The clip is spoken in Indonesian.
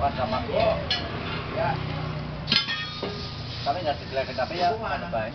pas sama ya. Kami nggak segera tapi ya. Baik